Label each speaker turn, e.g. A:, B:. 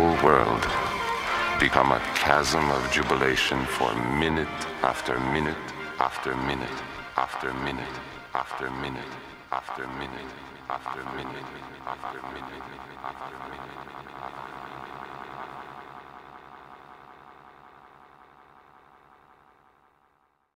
A: whole world become a chasm of jubilation for minute after minute after minute after minute after minute after minute after minute after minute after minute. after minute